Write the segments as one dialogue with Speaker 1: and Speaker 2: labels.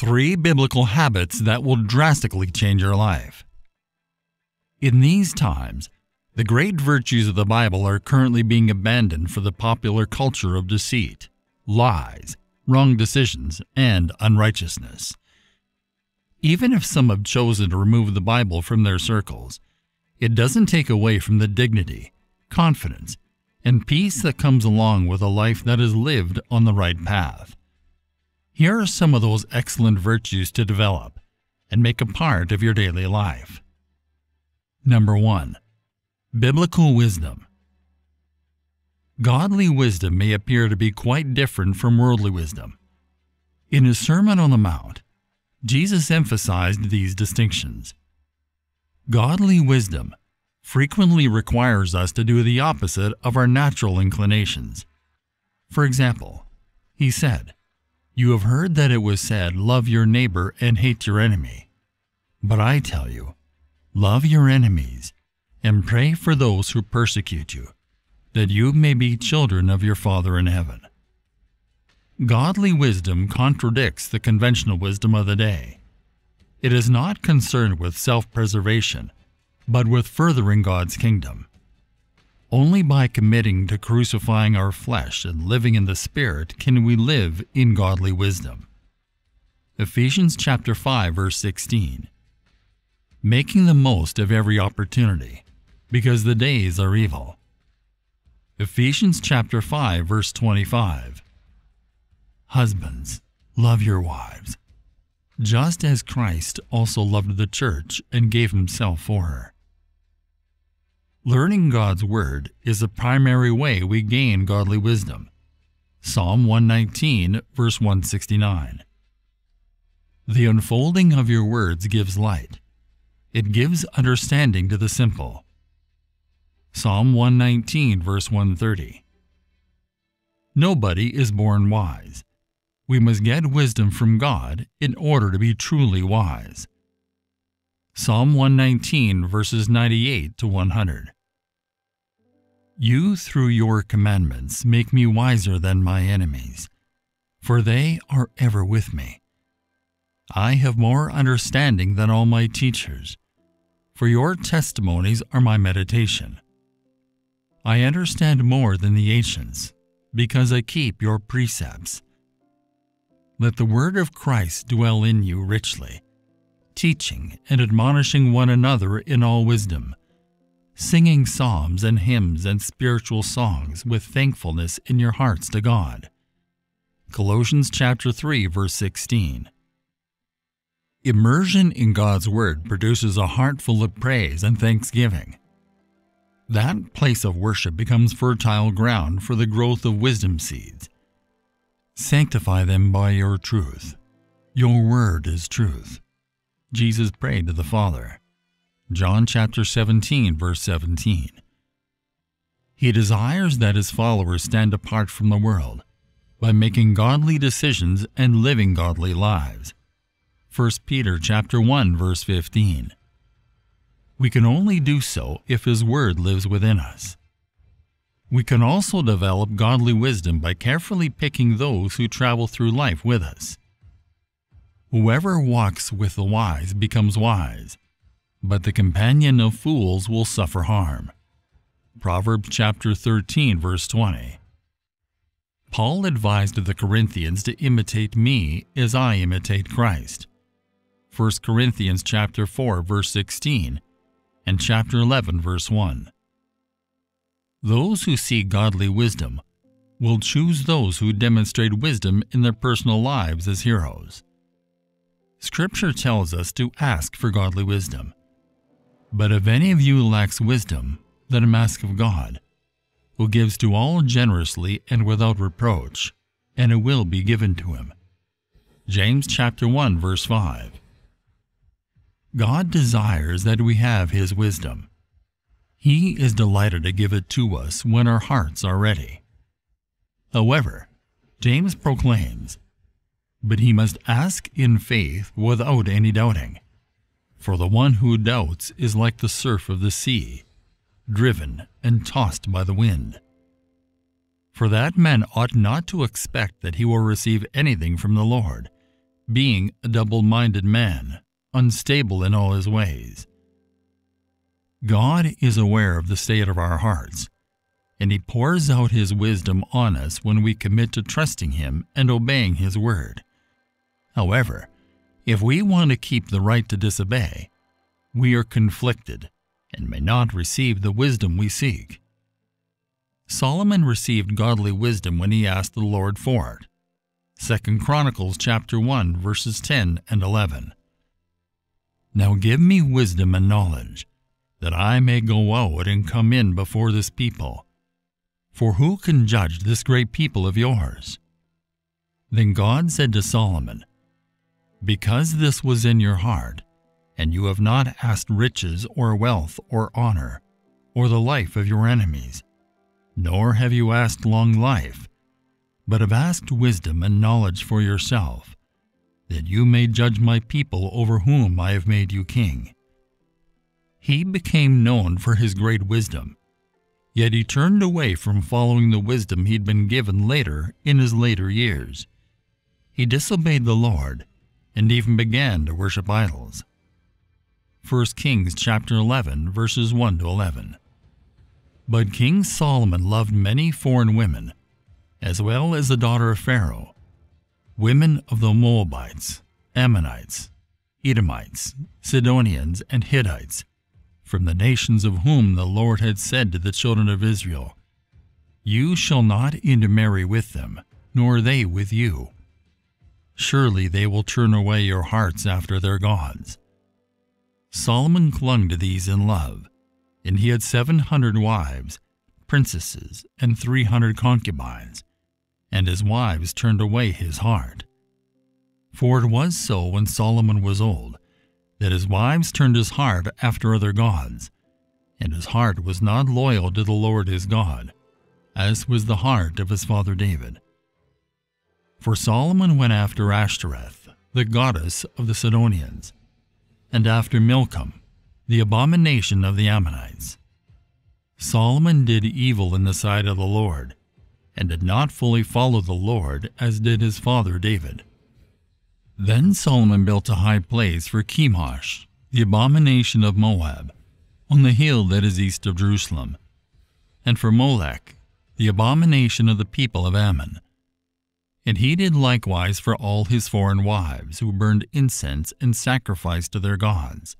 Speaker 1: Three biblical habits that will drastically change your life. In these times, the great virtues of the Bible are currently being abandoned for the popular culture of deceit, lies, wrong decisions, and unrighteousness. Even if some have chosen to remove the Bible from their circles, it doesn't take away from the dignity, confidence, and peace that comes along with a life that is lived on the right path. Here are some of those excellent virtues to develop and make a part of your daily life. Number 1. Biblical Wisdom Godly wisdom may appear to be quite different from worldly wisdom. In his Sermon on the Mount, Jesus emphasized these distinctions. Godly wisdom frequently requires us to do the opposite of our natural inclinations. For example, he said, you have heard that it was said, Love your neighbor and hate your enemy. But I tell you, love your enemies and pray for those who persecute you, that you may be children of your Father in heaven. Godly wisdom contradicts the conventional wisdom of the day. It is not concerned with self preservation, but with furthering God's kingdom. Only by committing to crucifying our flesh and living in the Spirit can we live in godly wisdom. Ephesians chapter 5 verse 16. Making the most of every opportunity, because the days are evil. Ephesians chapter 5 verse 25. Husbands, love your wives, just as Christ also loved the church and gave himself for her. Learning God's Word is the primary way we gain godly wisdom. Psalm 119, verse 169. The unfolding of your words gives light. It gives understanding to the simple. Psalm 119, verse 130. Nobody is born wise. We must get wisdom from God in order to be truly wise. Psalm 119, verses 98 to 100. You, through your commandments, make me wiser than my enemies, for they are ever with me. I have more understanding than all my teachers, for your testimonies are my meditation. I understand more than the ancients, because I keep your precepts. Let the word of Christ dwell in you richly teaching and admonishing one another in all wisdom, singing psalms and hymns and spiritual songs with thankfulness in your hearts to God. Colossians chapter 3 verse 16. Immersion in God's word produces a heart full of praise and thanksgiving. That place of worship becomes fertile ground for the growth of wisdom seeds. Sanctify them by your truth. Your word is truth. Jesus prayed to the Father. John chapter 17 verse 17. He desires that his followers stand apart from the world by making godly decisions and living godly lives. 1 Peter chapter 1 verse 15. We can only do so if his word lives within us. We can also develop godly wisdom by carefully picking those who travel through life with us. Whoever walks with the wise becomes wise, but the companion of fools will suffer harm. Proverbs chapter 13 verse 20. Paul advised the Corinthians to imitate me as I imitate Christ. 1 Corinthians chapter 4 verse 16 and chapter 11 verse 1. Those who seek godly wisdom will choose those who demonstrate wisdom in their personal lives as heroes. Scripture tells us to ask for godly wisdom. But if any of you lacks wisdom, let him ask of God, who gives to all generously and without reproach, and it will be given to him. James chapter 1 verse 5. God desires that we have his wisdom. He is delighted to give it to us when our hearts are ready. However, James proclaims but he must ask in faith without any doubting. For the one who doubts is like the surf of the sea, driven and tossed by the wind. For that man ought not to expect that he will receive anything from the Lord, being a double minded man, unstable in all his ways. God is aware of the state of our hearts, and He pours out His wisdom on us when we commit to trusting Him and obeying His word. However, if we want to keep the right to disobey, we are conflicted and may not receive the wisdom we seek. Solomon received godly wisdom when he asked the Lord for it. 2 Chronicles chapter 1 verses 10 and 11. Now give me wisdom and knowledge, that I may go out and come in before this people. For who can judge this great people of yours? Then God said to Solomon, Because this was in your heart, and you have not asked riches or wealth or honor, or the life of your enemies, nor have you asked long life, but have asked wisdom and knowledge for yourself, that you may judge my people over whom I have made you king. He became known for his great wisdom, yet he turned away from following the wisdom he'd been given later in his later years. He disobeyed the Lord and even began to worship idols. 1 Kings chapter 11 verses 1 to 11. But King Solomon loved many foreign women, as well as the daughter of Pharaoh, women of the Moabites, Ammonites, Edomites, Sidonians, and Hittites, from the nations of whom the Lord had said to the children of Israel, You shall not intermarry with them, nor they with you. Surely they will turn away your hearts after their gods. Solomon clung to these in love, and he had seven hundred wives, princesses, and three hundred concubines, and his wives turned away his heart. For it was so when Solomon was old, that his wives turned his heart after other gods, and his heart was not loyal to the Lord his God, as was the heart of his father David. For Solomon went after Ashtoreth, the goddess of the Sidonians, and after Milcom, the abomination of the Ammonites. Solomon did evil in the sight of the Lord, and did not fully follow the Lord as did his father David. Then Solomon built a high place for Chemosh, the abomination of Moab, on the hill that is east of Jerusalem, and for Molech, the abomination of the people of Ammon. And he did likewise for all his foreign wives, who burned incense and sacrificed to their gods.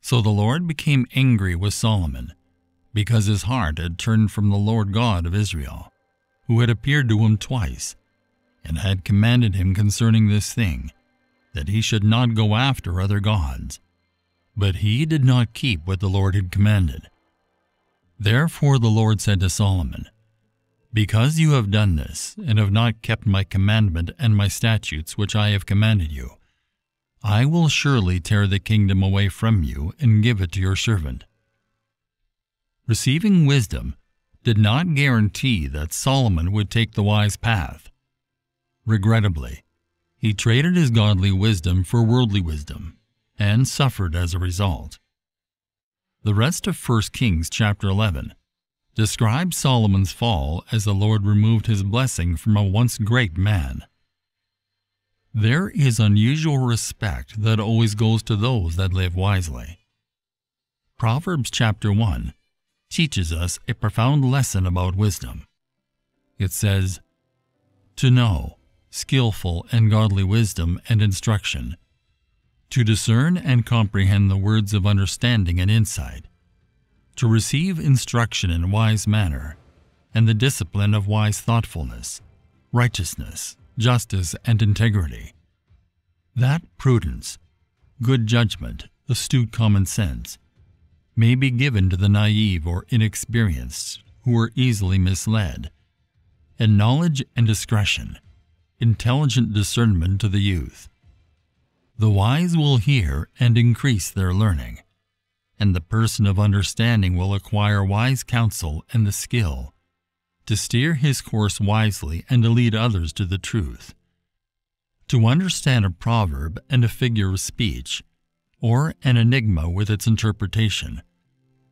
Speaker 1: So the Lord became angry with Solomon, because his heart had turned from the Lord God of Israel, who had appeared to him twice, and had commanded him concerning this thing, that he should not go after other gods. But he did not keep what the Lord had commanded. Therefore the Lord said to Solomon, Because you have done this, and have not kept my commandment and my statutes which I have commanded you, I will surely tear the kingdom away from you and give it to your servant. Receiving wisdom did not guarantee that Solomon would take the wise path. Regrettably, he traded his godly wisdom for worldly wisdom and suffered as a result. The rest of 1 Kings chapter 11 describes Solomon's fall as the Lord removed his blessing from a once great man. There is unusual respect that always goes to those that live wisely. Proverbs chapter 1 teaches us a profound lesson about wisdom. It says, To know, skillful and godly wisdom and instruction, to discern and comprehend the words of understanding and insight, to receive instruction in a wise manner, and the discipline of wise thoughtfulness, righteousness, justice, and integrity. That prudence, good judgment, astute common sense, may be given to the naive or inexperienced who are easily misled, and knowledge and discretion, intelligent discernment to the youth. The wise will hear and increase their learning, and the person of understanding will acquire wise counsel and the skill to steer his course wisely and to lead others to the truth. To understand a proverb and a figure of speech, or an enigma with its interpretation,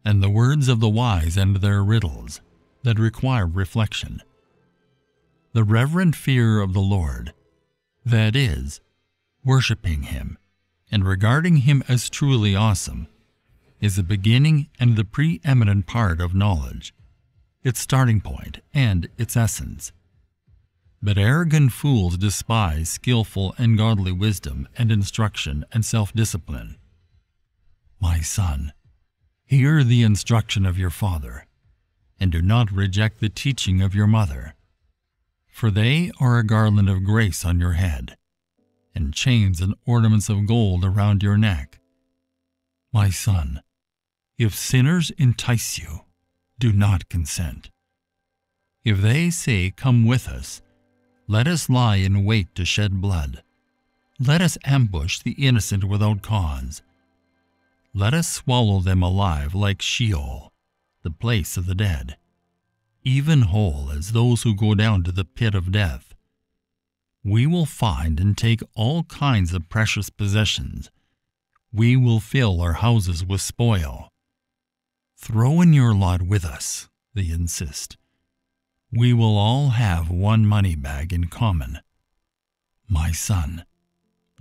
Speaker 1: and the words of the wise and their riddles that require reflection. The reverent fear of the Lord, that is, Worshipping Him and regarding Him as truly awesome is the beginning and the preeminent part of knowledge, its starting point and its essence. But arrogant fools despise skillful and godly wisdom and instruction and self discipline. My son, hear the instruction of your father, and do not reject the teaching of your mother, for they are a garland of grace on your head, and chains and ornaments of gold around your neck. My son, if sinners entice you, do not consent. If they say, Come with us, let us lie in wait to shed blood. Let us ambush the innocent without cause. Let us swallow them alive like Sheol, the place of the dead, even whole as those who go down to the pit of death. We will find and take all kinds of precious possessions. We will fill our houses with spoil. Throw in your lot with us, they insist. We will all have one money bag in common. My son,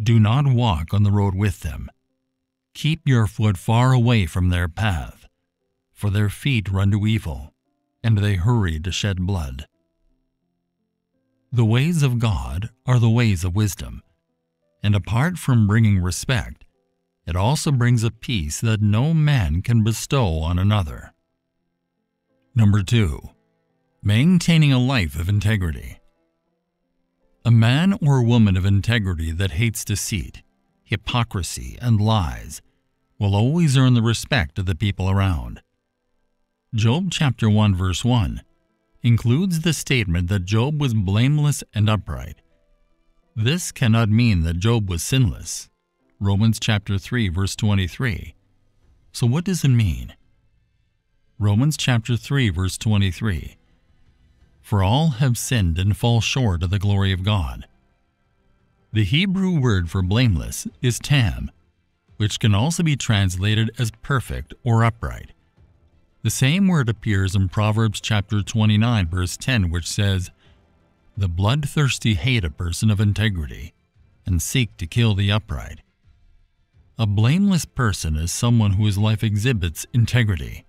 Speaker 1: do not walk on the road with them. Keep your foot far away from their path, for their feet run to evil, and they hurry to shed blood. The ways of God are the ways of wisdom, and apart from bringing respect, it also brings a peace that no man can bestow on another. Number 2 Maintaining a life of integrity. A man or woman of integrity that hates deceit, hypocrisy, and lies will always earn the respect of the people around. Job chapter 1 verse 1 includes the statement that Job was blameless and upright. This cannot mean that Job was sinless. Romans chapter 3 verse 23. So what does it mean? Romans chapter 3 verse 23 for all have sinned and fall short of the glory of God. The Hebrew word for blameless is tam, which can also be translated as perfect or upright. The same word appears in Proverbs chapter 29 verse 10 which says, The bloodthirsty hate a person of integrity and seek to kill the upright. A blameless person is someone whose life exhibits integrity.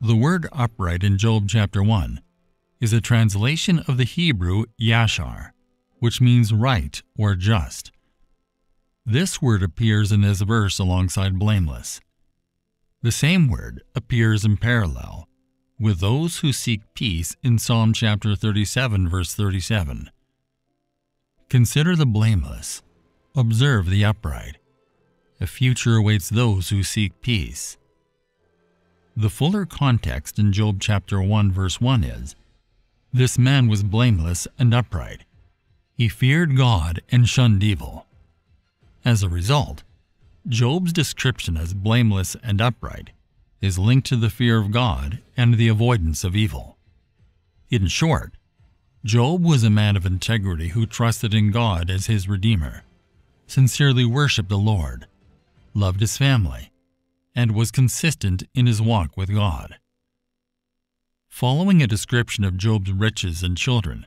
Speaker 1: The word upright in Job chapter 1 is a translation of the Hebrew yashar, which means right or just. This word appears in this verse alongside blameless. The same word appears in parallel with those who seek peace in Psalm chapter 37 verse 37. Consider the blameless, observe the upright. A future awaits those who seek peace. The fuller context in Job chapter 1 verse 1 is this man was blameless and upright. He feared God and shunned evil. As a result, Job's description as blameless and upright is linked to the fear of God and the avoidance of evil. In short, Job was a man of integrity who trusted in God as his Redeemer, sincerely worshiped the Lord, loved his family, and was consistent in his walk with God. Following a description of Job's riches and children,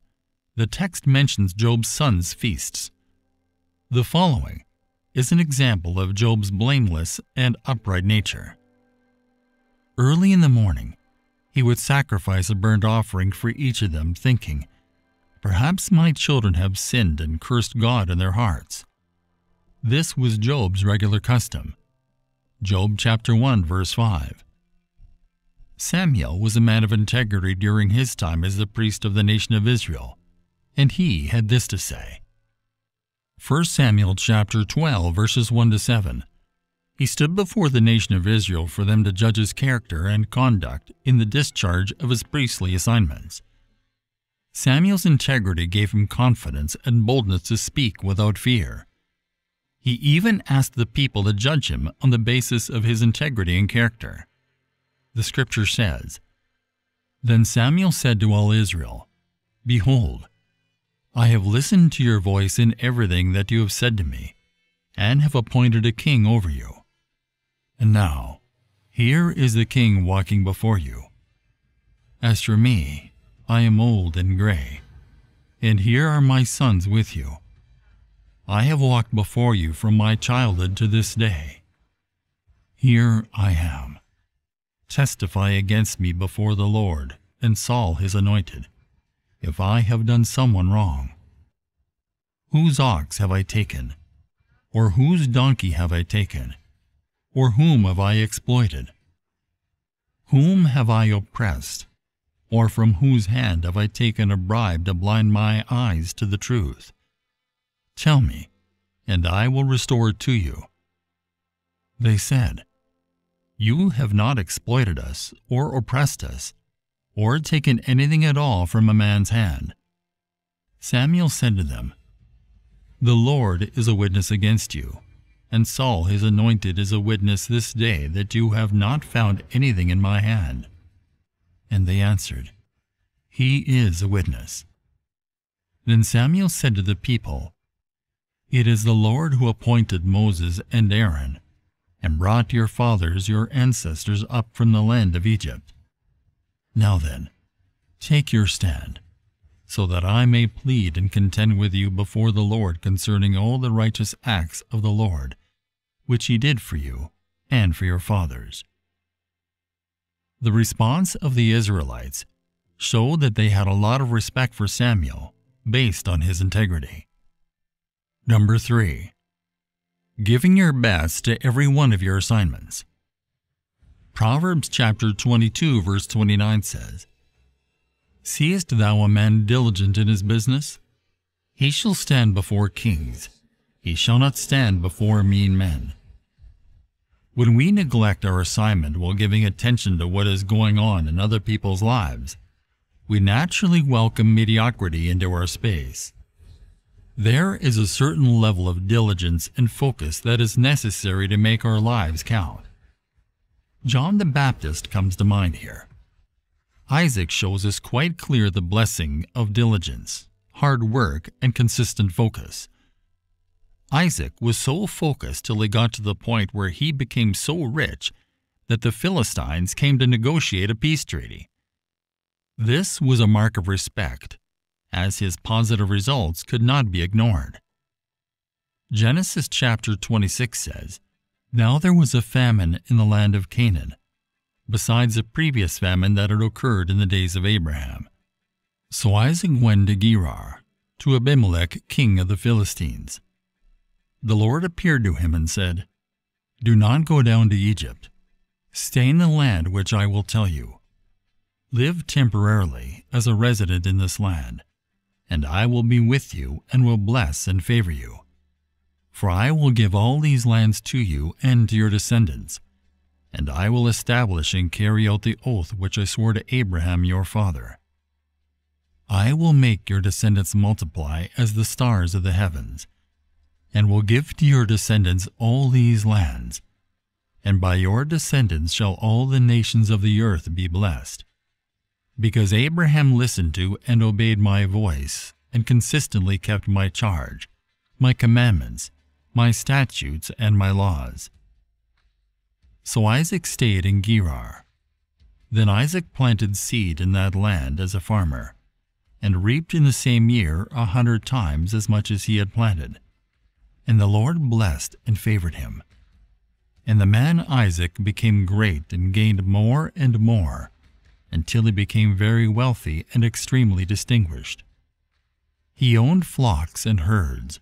Speaker 1: the text mentions Job's sons' feasts. The following is an example of Job's blameless and upright nature. Early in the morning, he would sacrifice a burnt offering for each of them, thinking, Perhaps my children have sinned and cursed God in their hearts. This was Job's regular custom. Job chapter 1 verse 5. Samuel was a man of integrity during his time as the priest of the nation of Israel, and he had this to say. 1 Samuel chapter 12 verses 1 to 7. He stood before the nation of Israel for them to judge his character and conduct in the discharge of his priestly assignments. Samuel's integrity gave him confidence and boldness to speak without fear. He even asked the people to judge him on the basis of his integrity and character the scripture says, Then Samuel said to all Israel, Behold, I have listened to your voice in everything that you have said to me, and have appointed a king over you. And now, here is the king walking before you. As for me, I am old and gray, and here are my sons with you. I have walked before you from my childhood to this day. Here I am. Testify against me before the Lord and Saul his anointed, if I have done someone wrong. Whose ox have I taken? Or whose donkey have I taken? Or whom have I exploited? Whom have I oppressed? Or from whose hand have I taken a bribe to blind my eyes to the truth? Tell me, and I will restore it to you. They said, You have not exploited us, or oppressed us, or taken anything at all from a man's hand. Samuel said to them, The Lord is a witness against you, and Saul his anointed is a witness this day that you have not found anything in my hand. And they answered, He is a witness. Then Samuel said to the people, It is the Lord who appointed Moses and Aaron, and brought your fathers, your ancestors, up from the land of Egypt. Now then, take your stand, so that I may plead and contend with you before the Lord concerning all the righteous acts of the Lord, which he did for you and for your fathers. The response of the Israelites showed that they had a lot of respect for Samuel based on his integrity. Number 3. Giving your best to every one of your assignments. Proverbs chapter 22 verse 29 says, Seest thou a man diligent in his business? He shall stand before kings. He shall not stand before mean men. When we neglect our assignment while giving attention to what is going on in other people's lives, we naturally welcome mediocrity into our space. There is a certain level of diligence and focus that is necessary to make our lives count. John the Baptist comes to mind here. Isaac shows us quite clear the blessing of diligence, hard work, and consistent focus. Isaac was so focused till he got to the point where he became so rich that the Philistines came to negotiate a peace treaty. This was a mark of respect, as his positive results could not be ignored. Genesis chapter 26 says, Now there was a famine in the land of Canaan, besides a previous famine that had occurred in the days of Abraham. So Isaac went to Gerar, to Abimelech king of the Philistines. The Lord appeared to him and said, Do not go down to Egypt. Stay in the land which I will tell you. Live temporarily as a resident in this land, and I will be with you and will bless and favor you. For I will give all these lands to you and to your descendants, and I will establish and carry out the oath which I swore to Abraham your father. I will make your descendants multiply as the stars of the heavens, and will give to your descendants all these lands. And by your descendants shall all the nations of the earth be blessed. Because Abraham listened to and obeyed my voice, and consistently kept my charge, my commandments, my statutes, and my laws. So Isaac stayed in Gerar. Then Isaac planted seed in that land as a farmer, and reaped in the same year a hundred times as much as he had planted. And the Lord blessed and favored him. And the man Isaac became great and gained more and more, until he became very wealthy and extremely distinguished. He owned flocks and herds,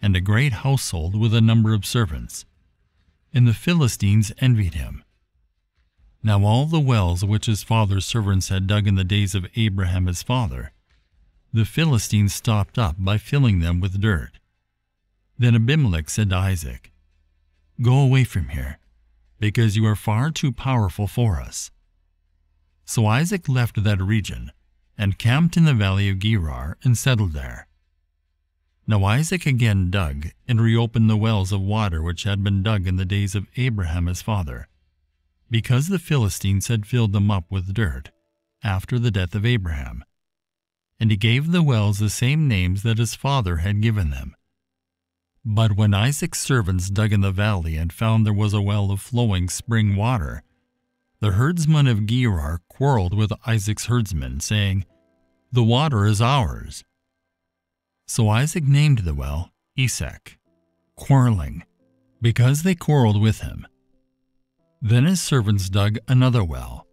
Speaker 1: and a great household with a number of servants. And the Philistines envied him. Now all the wells which his father's servants had dug in the days of Abraham his father, the Philistines stopped up by filling them with dirt. Then Abimelech said to Isaac, Go away from here, because you are far too powerful for us. So Isaac left that region, and camped in the valley of Gerar, and settled there. Now Isaac again dug, and reopened the wells of water which had been dug in the days of Abraham his father, because the Philistines had filled them up with dirt, after the death of Abraham. And he gave the wells the same names that his father had given them, but when Isaac's servants dug in the valley and found there was a well of flowing spring water, the herdsmen of Gerar quarreled with Isaac's herdsmen, saying, The water is ours. So Isaac named the well Esek, quarreling, because they quarreled with him. Then his servants dug another well,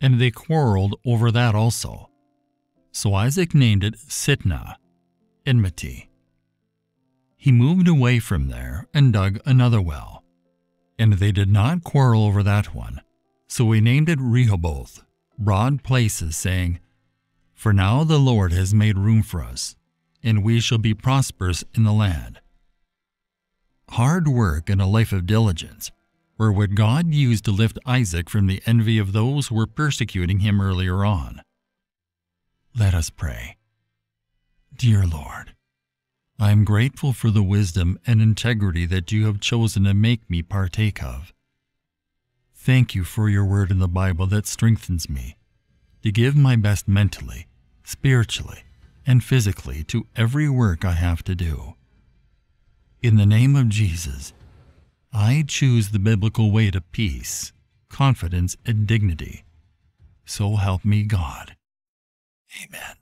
Speaker 1: and they quarreled over that also. So Isaac named it Sitnah, enmity. He moved away from there and dug another well, and they did not quarrel over that one. So we named it Rehoboth, broad places, saying, For now the Lord has made room for us, and we shall be prosperous in the land. Hard work and a life of diligence were what God used to lift Isaac from the envy of those who were persecuting him earlier on. Let us pray. Dear Lord, I am grateful for the wisdom and integrity that you have chosen to make me partake of. Thank you for your word in the Bible that strengthens me to give my best mentally, spiritually, and physically to every work I have to do. In the name of Jesus, I choose the biblical way to peace, confidence, and dignity. So help me God. Amen.